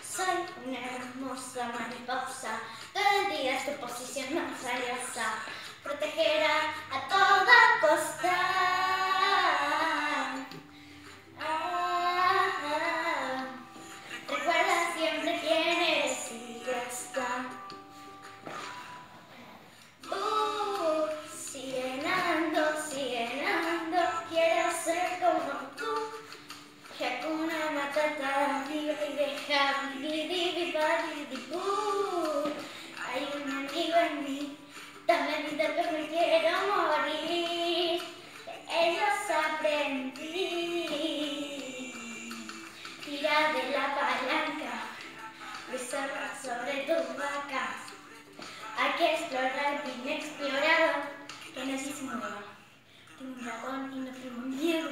Soy una hermosa mariposa. Todo el día tu posición más valiosa. Protegerá a toda costa. Ah, ah. Recuerda siempre quién eres y ya está. Uh, sigue nadando, sigue. Quiero ser como tú. Hakuna Matata, Hay un amigo en mí, tan bonito que me quiero morir. Ellos aprendí. Tira de la palanca, reserva sobre tus vacas. Hay que explorar lo inexplorado, que no mueva. Tengo un dragón y no tengo miedo.